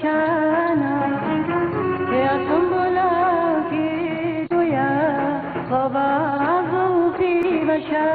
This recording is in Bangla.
নিশানা হে অসম্বলাকে জয়া সবা গৌপী বাসা